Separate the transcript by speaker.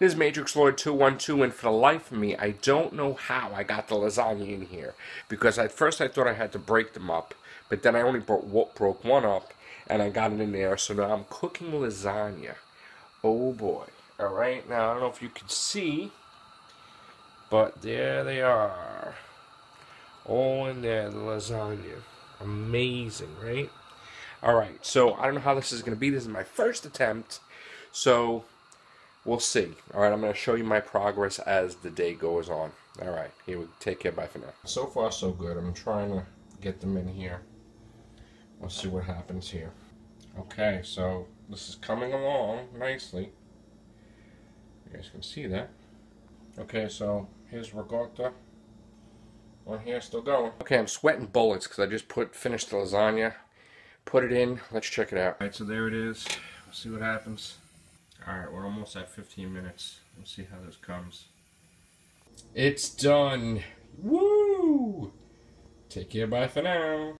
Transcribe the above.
Speaker 1: This is Matrix Lord 212, and for the life of me, I don't know how I got the lasagna in here. Because at first I thought I had to break them up, but then I only broke, broke one up, and I got it in there, so now I'm cooking lasagna. Oh boy. Alright, now I don't know if you can see, but there they are. All in there, the lasagna. Amazing, right? Alright, so I don't know how this is going to be. This is my first attempt, so we'll see. All right, I'm going to show you my progress as the day goes on. All right, here we take care. Bye for now. So far, so good. I'm trying to get them in here. We'll see what happens here. Okay, so this is coming along nicely. You guys can see that. Okay, so here's ricotta. One here still going. Okay, I'm sweating bullets because I just put finished the lasagna. Put it in. Let's check it out. All right, so there it is. We'll see what happens. Alright, we're almost at 15 minutes. We'll see how this comes. It's done! Woo! Take care, bye for now.